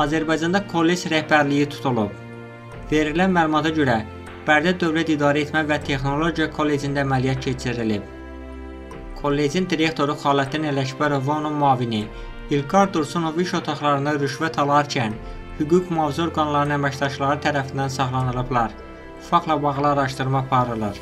Azərbaycanda kollec rəhbərliyi tutulub. Verilən məlumata görə Bərdə Dövlət İdarə Etmə və Texnologiya Kollecində əməliyyat keçirilib. Kollecin direktoru Xaləddin Ələkbərov və onun müavini İlqar Dursunov iş otaqlarında rüşvət alarkən hüquq mühafizə orqanlarının əməkdaşları tərəfindən saxlanılıblar. Faktla bağlı araşdırma aparılır.